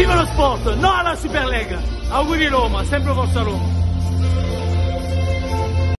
Viva lo sport, no alla Superlega! Auguri Roma, sempre forza Roma!